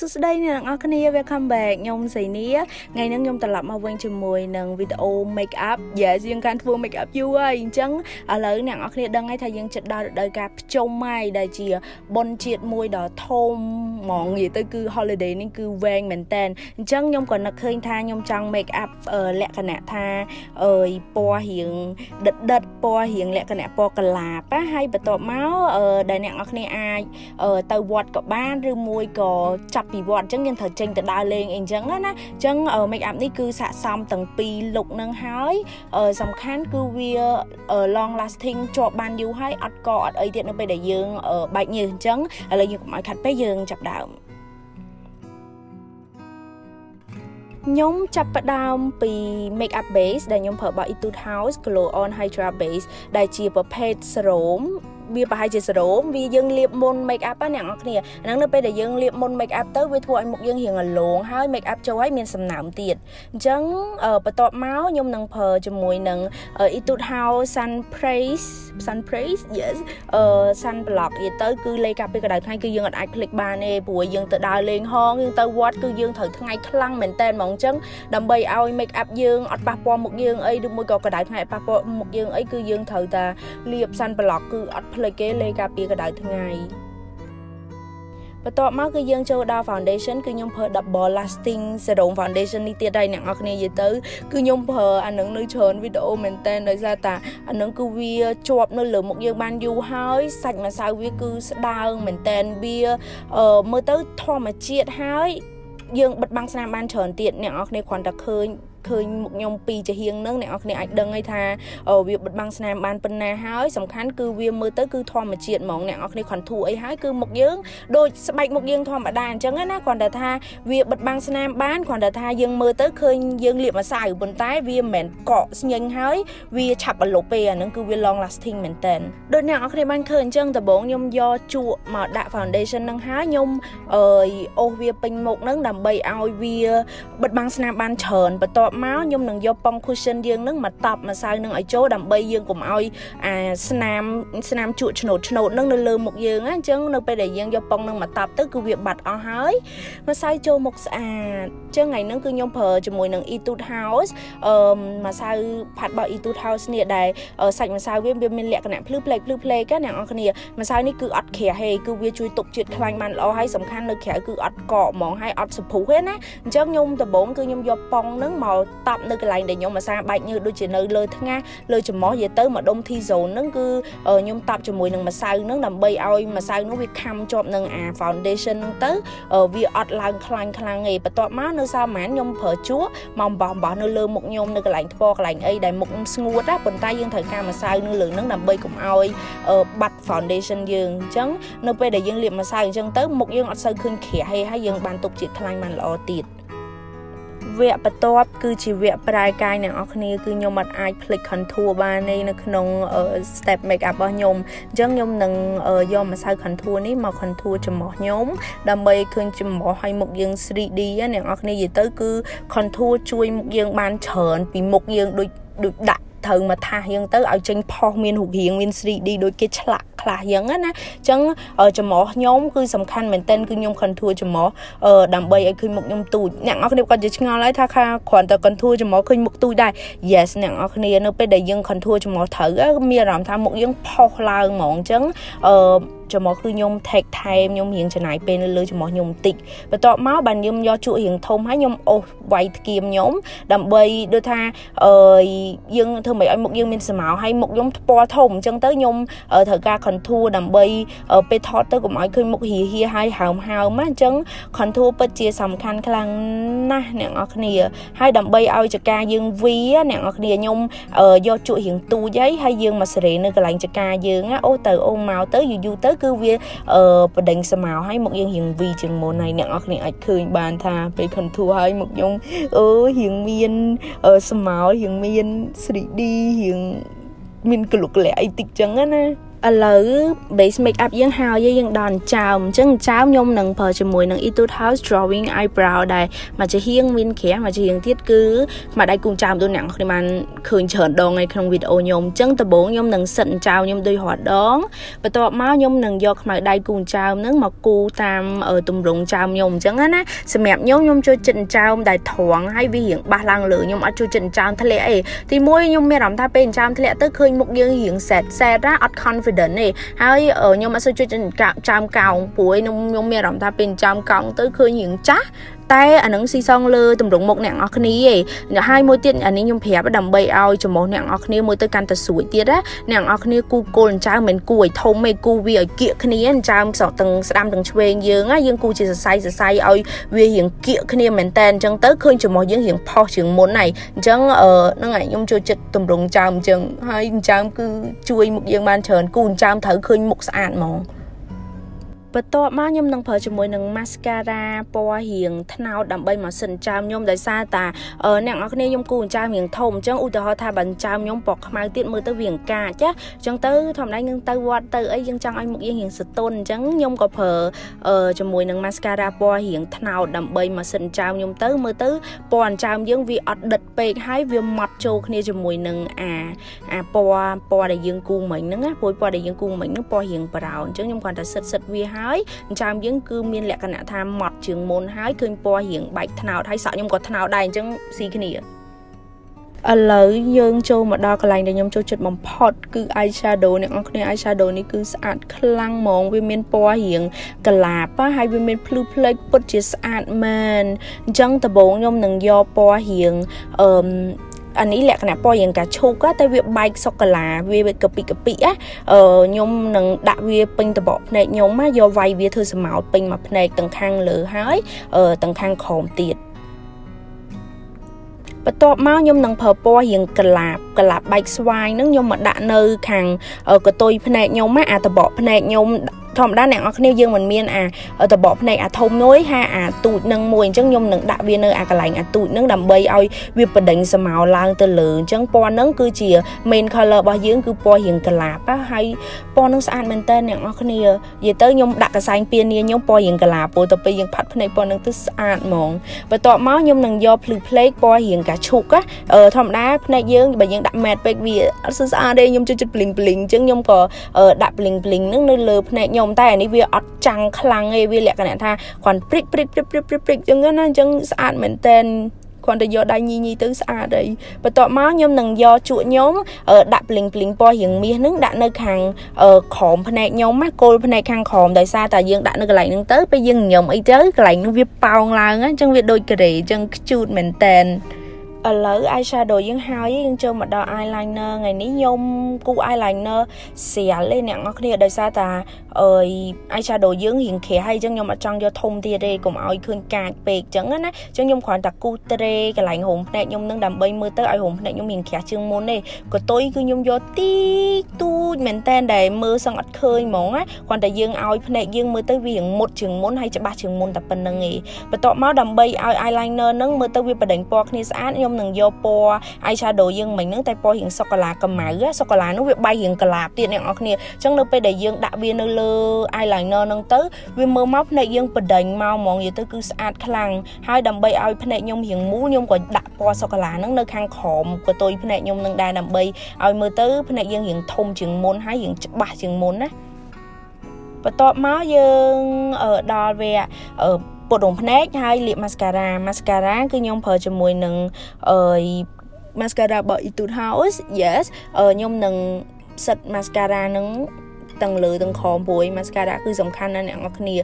សួស្តីអ្នកទាំងអស់គ្នា welcome back ខ្ញុំសៃនីថ្ងៃនេះខ្ញុំត្រឡប់មកវិញជាមួយនឹងវីដេអូ make up yes យើងកាន់ធ្វើ make up យូរហើយអញ្ចឹងឥឡូវអ្នកទាំងអស់គ្នាដឹងហើយថាយើងចិត្តដល់រដូវកាលភ្ជុំហើយដែលជាបុណ្យជាតិមួយដ៏ធំហ្មងនិយាយទៅគឺ holiday នេះគឺវែងមែនតើអញ្ចឹងខ្ញុំក៏នឹកឃើញថាខ្ញុំចង់ make up លក្ខណៈថាអើយពណ៌រៀងដិតដិតពណ៌រៀងលក្ខណៈពណ៌កលាបណាហើយបន្ទាប់មកដែលអ្នកទាំងអស់គ្នាអាចទៅវត្តក៏បានឬមួយក៏ចាប់ពីវត្តអញ្ចឹងយើងត្រូវចេញទៅដើរលេងអីអញ្ចឹងណាអញ្ចឹង make up នេះគឺស័ក្តិសមទាំងពីរ look នឹងហើយសំខាន់គឺវា long lasting ជាប់បានយូរហើយអត់កអត់អីទៀតនៅពេលដែលយើងបែកញើសអញ្ចឹងឥឡូវយើងកុំឲ្យខាត់ពេកយើងចាប់ដើមខ្ញុំចាប់ផ្ដើមពី make up base ដែលខ្ញុំប្រើរបស់ Etude House Glow On Hydra Base ដែលជាប្រភេទ serum វាប្រហែលជាសេរ៉ូមវាយើងលាបមុន make up ណាអ្នកនរគ្នាអាហ្នឹងនៅពេលដែលយើងលាបមុន make up ទៅវាធ្វើឲ្យមុខយើងរៀងរលោងហើយ make up ចូលហើយមានសំណើមទៀតអញ្ចឹងបន្ទាប់មកខ្ញុំនឹងប្រើជាមួយនឹង Etude House Sun Praise Sun Praise yes អឺ Sun Block និយាយទៅគឺលេខកាប់ពីកដៅថ្ងៃគឺយើងអាចភ្លេចបានទេព្រោះយើងទៅដើរលេងហងយើងទៅវត្តគឺយើងត្រូវថ្ងៃខ្លាំងមែនតើហ្មងអញ្ចឹងដើម្បីឲ្យ make up យើងអត់ប៉ះពាល់មុខយើងអីឬមួយក៏កដៅថ្ងៃអត់ប៉ះពាល់មុខយើងអីគឺយើងត្រូវតែលាប Sun Block គឺអត់ភ្លេចគេលេការពារកម្ដៅថ្ងៃបន្ទាប់មកគឺយើងចូលដល់ foundation គឺខ្ញុំប្រើ double lasting serum foundation នេះទៀតហើយអ្នកនរគ្នានិយាយទៅគឺខ្ញុំប្រើអានឹងនៅច្រើនវីដេអូមែនតើដោយសារតាអានឹងគឺវាជាប់នៅលើមុខយើងបានយូរហើយសាច់ម្សៅវាគឺស្ដើងមែនតើវាមើលទៅធម្មជាតិហើយយើងបិទបាំងស្នាមបានច្រើនទៀតអ្នកនរគ្នាគ្រាន់តែឃើញ ឃើញមុខខ្ញុំពីចាហៀងនឹងអ្នកនរគ្នាអាចដឹងហើយថាវាបិទបាំងស្នាមបានប៉ុណ្ណាហើយសំខាន់គឺវាមើលទៅគឺធម្មជាតិហ្មងអ្នកនរគ្នា contour អីហើយគឺមុខយើងដូចស្បែកមុខយើងធម្មតាអញ្ចឹងណាគ្រាន់តែថាវាបិទបាំងស្នាមបានគ្រាន់តែថាយើងមើលទៅឃើញយើងលាបម្សៅប៉ុន្តែវាមិនមែនកកស្ញេញហើយវាឆាប់បលុបទេអាហ្នឹងគឺវា long lasting មែនតើដូចអ្នកនរគ្នាបានឃើញអញ្ចឹងដំបូងខ្ញុំយកជក់មកដាក់ foundation ហ្នឹងហើយខ្ញុំអើយអូសវាពេញមុខហ្នឹងដើម្បីឲ្យវាបិទបាំងស្នាមបានច្រើនបន្ទាប់មកខ្ញុំនឹងយកប៉ុង cushion យើងនឹងមកតប់ម្សៅនឹងឲ្យចូលដើម្បីយើងកុំឲ្យអាស្នាមស្នាមជក់ឆ្នោតឆ្នោតនឹងនៅលើមុខយើងណាអញ្ចឹងនៅពេលដែលយើងយកប៉ុងនឹងមកតប់ទៅគឺវាបាត់អស់ហើយម្សៅចូលមុខស្អាតអញ្ចឹងថ្ងៃហ្នឹងគឺខ្ញុំប្រើជាមួយនឹង Etude House អឺម្សៅផាត់របស់ Etude House នេះដែលសាច់ម្សៅវាវាមានលក្ខណៈភ្លឺផ្លេកភ្លឺផ្លេកណាអ្នកនរគ្នាម្សៅនេះគឺអត់ក្រាស់ទេគឺវាជួយទប់ជាតិខ្លាញ់បានល្អហើយសំខាន់នៅក្រៅគឺអត់កកហ្មងហើយអត់សពុះទេណាអញ្ចឹងខ្ញុំដំបូងគឺខ្ញុំយកប៉ុងហ្នឹងមកតប់នៅកន្លែងដែលខ្ញុំអាសាបែកញើសដូចជានៅលើថ្ងាសលើច្រមុះនិយាយទៅម្ដុំ T zone ហ្នឹងគឺខ្ញុំតប់ជាមួយនឹងម្សៅហ្នឹងដើម្បីឲ្យម្សៅហ្នឹងវាខំជាប់នឹងអា foundation ហ្នឹងទៅវាអត់ឡើងខ្លាញ់ខ្លាំងទេបន្ទាប់មកនៅសល់ប្រហែលខ្ញុំប្រើជក់មកបោះបោះនៅលើមុខខ្ញុំនៅកន្លែងថ្ពកន្លែងអីដែលមុខស្ងួតណាប៉ុន្តែយើងត្រូវការម្សៅនៅលើហ្នឹងដើម្បីកុំឲ្យបាត់ foundation យើងអញ្ចឹងនៅពេលដែលយើងលាបម្សៅអញ្ចឹងទៅមុខយើងអត់សូវឃើញក្រាស់ទេហើយយើងបានទប់ជាតិខ្លាញ់បានល្អទៀត វគ្គបន្ទាប់គឺជាវគ្គប្រែកាយអ្នកនរគ្នាគឺខ្ញុំអត់អាចភ្លេច contour បានទេនៅក្នុង step make up របស់ខ្ញុំអញ្ចឹងខ្ញុំនឹងយកម្សៅ contour នេះមក contour ចំមុះខ្ញុំដើម្បីឃើញចំមុះឲ្យមុខយើង 3D អ្នកនរគ្នានិយាយទៅគឺ contour ជួយមុខយើងបានច្រើនពីមុខយើងដូចដូចដាក់ ត្រូវមកថាសយើងទៅឲ្យចេញផុសមានរូបរាងមាន 3D ដូចគេឆ្លាក់ខ្លះយ៉ាងណាអញ្ចឹងចំអកខ្ញុំគឺសំខាន់មែនទែនគឺខ្ញុំ contour ចំអកដើម្បីឲ្យឃើញមុខខ្ញុំទូចអ្នកនរគ្នាគាត់ជាឆ្ងល់ហើយថាខាគ្រាន់តែ contour ចំអកឃើញមុខទូចដែរ yes អ្នកនរគ្នានៅពេលដែលយើង contour ចំអកត្រូវមានអារម្មណ៍ថាមុខយើងផុសឡើងហ្មងអញ្ចឹងអឺ ច្រមុះគឺខ្ញុំ take time ខ្ញុំរៀងចំណាយពេលនៅលើច្រមុះខ្ញុំបន្តិចបន្ទាប់មកបានខ្ញុំយកជក់រៀងធំហើយខ្ញុំអូសវាយថ្គាមខ្ញុំដើម្បីដូចថាអឺយើងធ្វើមិនឲ្យមុខយើងមានស្មៅហើយមុខខ្ញុំថ្ពាល់ធំអញ្ចឹងទៅខ្ញុំត្រូវការ contour ដើម្បីពេលថតទៅកុំឲ្យឃើញមុខហៀហៀហើយហើមហើមណាអញ្ចឹង contour ពិតជាសំខាន់ខ្លាំងណាស់អ្នកនរគ្នាហើយដើម្បីឲ្យចកាយើងវីអ្នកនរគ្នាខ្ញុំយកជក់រៀងទូចហើយហើយយើងមកសេរីនៅកន្លែងចកាយើងអូទៅអូមកទៅយូរយូរទៅគឺវាអឺបដិញស្មៅហើយមុខយើងរៀងវីជាងមុនហើយអ្នកនរគ្នាអាចឃើញបានថាពេល contour ហើយមុខខ្ញុំអឺរៀងមានស្មៅរៀងមាន 3D រៀងមានកលុកលាក់អីតិចចឹងណា ឥឥឡូវ base make up យើងហើយយើងដល់ចោមអញ្ចឹងចោមខ្ញុំនឹងប្រើជាមួយនឹង Etude House Drawing Eyebrow ដែរមកជាហៀងមានក្រាស់មកជាហៀងទៀតគឺខ្មៅដៃគូចោមដូចអ្នកខ្ញុំបានឃើញច្រើនដងនៅក្នុងវីដេអូខ្ញុំអញ្ចឹងដំបូងខ្ញុំនឹងសិតចោមខ្ញុំដូចរាល់ដងបន្ទាប់មកខ្ញុំនឹងយកខ្មៅដៃគូចោមហ្នឹងមកគូតាមទម្រង់ចោមខ្ញុំអញ្ចឹងណាសម្រាប់ខ្ញុំខ្ញុំចូលចិត្តចោមដែលត្រង់ហើយវារៀងបាសឡើងលើខ្ញុំអត់ចូលចិត្តចោមធ្លាក់អីទីមួយខ្ញុំមានអារម្មណ៍ថាពេលចោមធ្លាក់ទៅឃើញមុខយើងរៀង set set ណាអត់ confident ទេហើយខ្ញុំអត់សូវជួយចាំកោងព្រោះខ្ញុំខ្ញុំមានអារម្មណ៍ថាពេលចាំកោងទៅឃើញរឿងចាស់តែអានឹងស៊ីសងលើតម្រងមុខអ្នកនរគ្នាឯងហើយមួយទៀតអានេះខ្ញុំប្រាប់ដើម្បីឲ្យចំោះអ្នកនរគ្នាមួយទៅកាន់តែស្រួយទៀតណាអ្នកនរគ្នាគូគល់អញ្ចឹងមិនគូឲ្យធំទេគូវាឲ្យគៀកគ្នាអញ្ចឹងទាំងស្ដាំទាំងឆ្វេងយើងណាយើងគូជាសរសៃសរសៃឲ្យវារៀងគៀកគ្នាមែនតើអញ្ចឹងទៅឃើញចំោះយើងរៀងផុសជាងមុនហើយអញ្ចឹងអឺហ្នឹងហើយខ្ញុំចូលចិត្តតម្រងចើមអញ្ចឹងហើយអញ្ចឹងគឺជួយមុខយើងបានច្រើនគូអញ្ចឹងត្រូវឃើញមុខស្អាតហ្មង បន្ទាប់មកខ្ញុំនឹងប្រើជាមួយនឹង mascara ពណ៌រៀងថ្នោតដើម្បីមកសិនចាមខ្ញុំដោយសារតាអ្នកនរគ្នាខ្ញុំគូចាមរៀងធំអញ្ចឹងឧទាហរណ៍ថាបើចាមខ្ញុំពណ៌ខ្មៅទៀតមើលទៅវាងកាចចាអញ្ចឹងទៅធម្មតាយើងទៅវត្តទៅអីយើងចង់ឲ្យមុខយើងរៀងស្ទន់អញ្ចឹងខ្ញុំក៏ប្រើជាមួយនឹង mascara ពណ៌រៀងថ្នោតដើម្បីមកសិនចាមខ្ញុំទៅមើលទៅពណ៌ចាមយើងវាអត់ដិតពេកហើយវាម៉ត់ចូលគ្នាជាមួយនឹងអាអាពណ៌ពណ៌ដែលយើងគូមិញហ្នឹងណាព្រោះពណ៌ដែលយើងគូមិញហ្នឹងពណ៌រៀងប្រោនអញ្ចឹងខ្ញុំគ្រាន់តែសិតសិតវាហើយហើយចាមយើងគឺមានលក្ខណៈថាម៉ត់ជាងមុនហើយឃើញពណ៌រៀងបែកថ្នោតហើយសក់ខ្ញុំក៏ថ្នោតដែរអញ្ចឹងស៊ីគ្នាឥឡូវយើងចូលមកដល់កន្លែងដែលខ្ញុំចូលចិត្តបំផុតគឺ eye shadow អ្នកនរគ្នា eye shadow នេះគឺស្អាតខ្លាំងហ្មងវាមានពណ៌រៀងកលាបហើយវាមានភ្លឺផ្លេចពិតជាស្អាតមែនអញ្ចឹងដំបូងខ្ញុំនឹងយកពណ៌រៀងអឺ អានេះលក្ខណៈពណ៌យ៉ាងកាឈូកតែវាបែកសូកូឡាវាកពីកពីណាអឺខ្ញុំនឹងដាក់វាពេញតបកភ្នែកខ្ញុំណាយកវាយវាធ្វើសម្ោតពេញមកភ្នែកទាំងខាងលើហើយអឺទាំងខាងក្រោមទៀតបន្ទាប់មកខ្ញុំនឹងប្រើពណ៌រៀងក្លាបក្លាបបែកស្វាយនឹងខ្ញុំមកដាក់នៅខាងកតុយភ្នែកខ្ញុំណាអាតបកភ្នែកខ្ញុំ ធម្មតាអ្នកនរគ្នាយើងមិនមានអាតបកភ្នែកអាធំមួយហើយអាទូចនឹងមួយអញ្ចឹងខ្ញុំនឹងដាក់វានៅអាកន្លែងអាទូចនឹងដើម្បីឲ្យវាបដិញសមោឡើងទៅលើអញ្ចឹងពណ៌នឹងគឺជា main color របស់យើងគឺពណ៌រៀងកលាបហើយពណ៌នឹងស្អាតមែនតើអ្នកនរគ្នានិយាយទៅខ្ញុំដាក់កសែងពៀននាខ្ញុំពណ៌រៀងកលាបពោលទៅពេលយើងផាត់ភ្នែកពណ៌នឹងទៅស្អាតហ្មងបន្ទាប់មកខ្ញុំនឹងយកភ្លឺផ្លេកពណ៌រៀងកាឈូកធម្មតាភ្នែកយើងបើយើងដាក់ matte ពេកវាអត់ស្អាតទេខ្ញុំចូលចិត្ត bling bling អញ្ចឹងខ្ញុំក៏ដាក់ bling bling នឹងនៅលើភ្នែកខ្ញុំខ្ញុំតែអានេះវាអត់ចាំងខ្លាំងទេវាលក្ខណៈថាគ្រាន់ព្រិចព្រិចព្រិចព្រិចព្រិចព្រិចអញ្ចឹងណាអញ្ចឹងស្អាតមែនតែនគ្រាន់តែយកដៃញីញីទៅស្អាតហើយបន្ទាប់មកខ្ញុំនឹងយកជក់ខ្ញុំដាក់ភ្លីងភ្លីងពណ៌រៀងមាសនឹងដាក់នៅខាងក្រោមភ្នែកខ្ញុំណាគល់ភ្នែកខាងក្រោមដោយសារតែយើងដាក់នៅកន្លែងហ្នឹងទៅពេលយើងញញឹមអីទៅកន្លែងហ្នឹងវាប៉ោងឡើងអញ្ចឹងវាដូចការ៉េអញ្ចឹងខ្ជូតមែនតែន ឥឡូវ eyeshadow យើងហើយយើងចូលមកដល់ eyeliner ថ្ងៃនេះខ្ញុំគូ eyeliner ស្រាលទេអ្នកនរគ្នាដោយសារតាអើយ eyeshadow យើងរៀងក្រាស់ហើយអញ្ចឹងខ្ញុំអត់ចង់យកធំទៀតទេកុំឲ្យឃើញកាចពេកអញ្ចឹងណាអញ្ចឹងខ្ញុំគ្រាន់តែគូត្រេកន្លែងរោមភ្នែកខ្ញុំនឹងដើម្បីមើលទៅឲ្យរោមភ្នែកខ្ញុំរៀងក្រាស់ជាងមុនទេកតុយគឺខ្ញុំយកទីទូចមែនតែនដែលមើលសឹងអត់ឃើញហ្មងណាគ្រាន់តែយើងឲ្យភ្នែកយើងមើលទៅវារៀងមុតជាងមុនហើយច្បាស់ជាងមុនតែប៉ុណ្្នឹងឯងបន្ទាប់មកដើម្បីឲ្យ eyeliner នឹងមើលទៅវាបដិញពណ៌គ្នាស្អាតខ្ញុំនឹងយកពណ៌ eyeshadow យើងមិញហ្នឹងតែពណ៌រៀងសូកូឡាកម្ៅសូកូឡានោះវាបែករៀងកលាបទៀតអ្នកនរគ្នាអញ្ចឹងនៅពេលដែលយើងដាក់វានៅលើ eyeliner ហ្នឹងទៅវាមើលមកភ្នែកយើងបដិញមកហ្មងនិយាយទៅគឺស្អាតខ្លាំងហើយដើម្បីឲ្យភ្នែកខ្ញុំរៀងមូលខ្ញុំក៏ដាក់ពណ៌សូកូឡាហ្នឹងនៅខាងក្រោមកតុយភ្នែកខ្ញុំនឹងដែរដើម្បីឲ្យមើលទៅភ្នែកយើងរៀងធំជាងមុនហើយរៀងច្បាស់ជាងមុនណាបន្ទាប់មកយើងដល់វគ្គ ពុតរោមភ្នែកហើយលាប mascara mascara គឺខ្ញុំប្រើជាមួយនឹងអឺ mascara របស់ Etude House yes ខ្ញុំនឹងសិត mascara នឹង ទាំងលើទាំងក្រោមព្រួយ mascara គឺសំខាន់ណាស់អ្នកនរគ្នា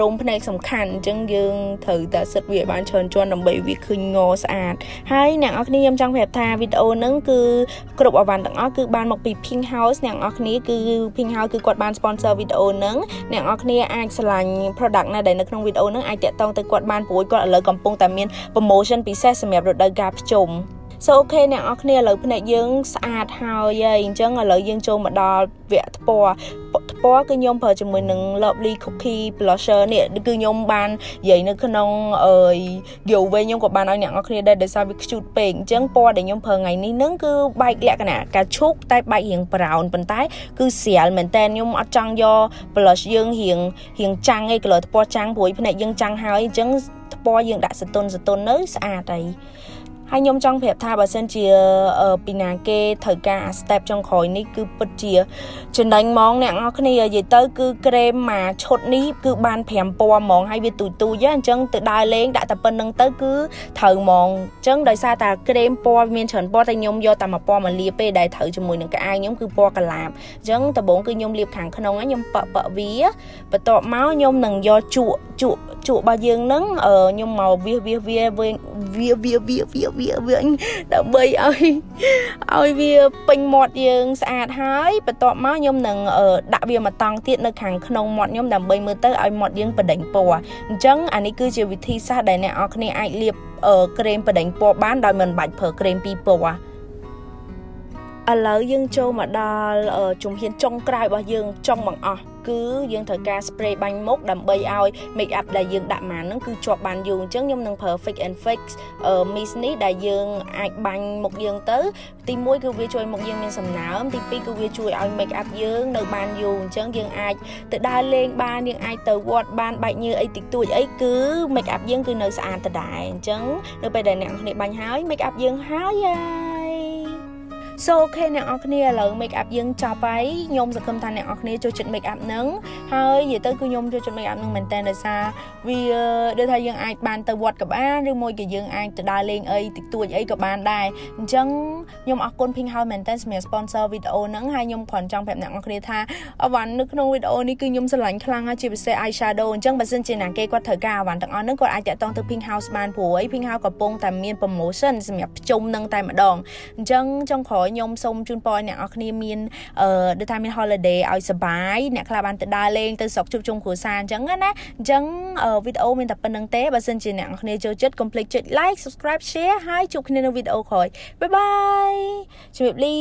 រោមភ្នែកសំខាន់អញ្ចឹងយើងត្រូវតែសិតវាឲ្យបានច្រើនជាន់ដើម្បីវាឃើញងស្អាតហើយអ្នកនរគ្នាខ្ញុំចង់ប្រាប់ថាវីដេអូហ្នឹងគឺគ្រប់អវ៉ាន់ទាំងអស់គឺបានមកពី Pink House អ្នកនរគ្នាគឺ Pink House គឺគាត់បាន sponsor វីដេអូហ្នឹងអ្នកនរគ្នាអាចឆ្លាញ់ product ណាដែលនៅក្នុងវីដេអូហ្នឹងអាចតាក់ទងទៅគាត់បានព្រោះគាត់ឥឡូវកំពុងតែមាន promotion ពិសេសសម្រាប់រដូវកាលភ្ជុំ សូអូខេអ្នកនរគ្នាឥឡូវភ្នែកយើងស្អាតហើយហើយអញ្ចឹងឥឡូវយើងចូលមកដល់វគ្គថ្ពណ៌ថ្ពណ៌គឺខ្ញុំប្រើជាមួយនឹង Lovely Cookie Blusher នេះគឺខ្ញុំបាននិយាយនៅក្នុងអឺ giveaway ខ្ញុំក៏បានឲ្យអ្នកនរគ្នាដែរដោយសារវាខ្ជូតពេកអញ្ចឹងពណ៌ដែលខ្ញុំប្រើថ្ងៃនេះនឹងគឺបែកលក្ខណៈការឈូកតែបែករៀង brown ប៉ុន្តែគឺស្រាលមែនតើខ្ញុំអត់ចង់យក blush យើងរៀងរៀងចាំងឯ color ថ្ពណ៌ចាំងព្រួយភ្នែកយើងចាំងហើយអញ្ចឹងថ្ពណ៌យើងដាក់សតុនសតុននៅស្អាតហើយ ហើយខ្ញុំចង់ប្រាប់ថាបើសិនជាពីណាគេត្រូវការអា step ចុងក្រោយនេះគឺពិតជាចំណេញហ្មងអ្នកនរគ្នានិយាយទៅគឺក្រែមមួយឈុតនេះគឺបាន5ពណ៌ហ្មងហើយវាទូទូចអញ្ចឹងទៅដើរលេងដាក់តែប៉ុណ្្នឹងទៅគឺត្រូវហ្មងអញ្ចឹងដោយសារតែក្រែមពណ៌មានច្រើនពណ៌តែខ្ញុំយកតែមួយពណ៌មកលាបពេលដែលត្រូវជាមួយនឹងកៅអៅខ្ញុំគឺពណ៌កឡាបអញ្ចឹងដំបូងគឺខ្ញុំលាបខាងក្នុងខ្ញុំប៉ប៉វាបន្ទាប់មកខ្ញុំនឹងយកជក់ជក់ ជក់របស់យើងនឹងខ្ញុំមកវាវាវាវាវាវាវាវាវិញដើម្បីឲ្យឲ្យវាពេញមាត់យើងស្អាតហើយបន្ទាប់មកខ្ញុំនឹងដាក់វាមកតង់ទៀតនៅខាងក្នុងមាត់ខ្ញុំដើម្បីមើលទៅឲ្យមាត់យើងបដិញពណ៌អញ្ចឹងអានេះគឺជាវិធីសាស្ត្រដែលអ្នកនរគ្នាអាចលាបក្រែមបដិញពណ៌បានដោយមិនបាច់ប្រើក្រែមពីរពណ៌ឥឡូវយើងចូលមកដល់ជំហានចុងក្រោយរបស់យើងចុងបង្អស់ គឺយើងត្រូវការ spray បាញ់មុខដើម្បីឲ្យ make up ដែលយើងដាក់មកហ្នឹងគឺជាប់បានយូរអញ្ចឹងខ្ញុំនឹង perfect and fix mist នេះដែលយើងអាចបាញ់មុខយើងទៅ ទី1គឺវាជួយមុខយើងមានសំណើមទី2គឺវាជួយឲ្យ make up យើងនៅបានយូរអញ្ចឹងយើងអាចទៅដើរលេងបានយើងអាចទៅវត្តបានបែកញើអីតិចតួចអីគឺ make up យើងគឺនៅស្អាតដដែលអញ្ចឹងនៅពេលដែលអ្នកនរគ្នាបាញ់ហើយ make up យើងហើយហើយ សូអូខេអ្នកនរគ្នាឥឡូវ make up យើងចប់ហើយខ្ញុំសង្ឃឹមថាអ្នកនរគ្នាចូលចិត្ត make up នឹងហើយនិយាយទៅគឺខ្ញុំចូលចិត្ត make up នឹងមែនតើដោយសារវាដូចថាយើងអាចបានទៅវត្តក៏បានឬមួយក៏យើងអាចទៅដើរលេងអីតិចតួចអីក៏បានដែរអញ្ចឹងខ្ញុំអរគុណ Pink House មែនតើសម្រាប់ sponsor វីដេអូហ្នឹងហើយខ្ញុំគ្រាន់ចង់ប្រាប់អ្នកនរគ្នាថាអវ៉ាន់នៅក្នុងវីដេអូនេះគឺខ្ញុំស្រឡាញ់ខ្លាំងហើយជាពិសេស eye shadow អញ្ចឹងបើសិនជាណាគេគាត់ត្រូវការអវ៉ាន់ទាំងអស់ហ្នឹងគាត់អាចតាក់ទងទៅ Pink House បានព្រោះអី Pink House កំពុងតែមាន promotion សម្រាប់ភ្ជុំនឹងតែម្ដងអញ្ចឹងចុងក្រោយខ្ញុំសូមជូនពរឲ្យអ្នកនរគ្នាមានអឺដូចថាមាន holiday ឲ្យសប្បាយអ្នកខ្លះបានទៅដើរលេងទៅស្រុកជួបជុំគ្រួសារអញ្ចឹងណាអញ្ចឹងវីដេអូមានតែប៉ុណ្្នឹងទេបើសិនជាអ្នកនរគ្នាចូលចិត្តកុំភ្លេចចុច like subscribe share ហើយជួបគ្នានៅវីដេអូក្រោយបាយបាយជំរាបលា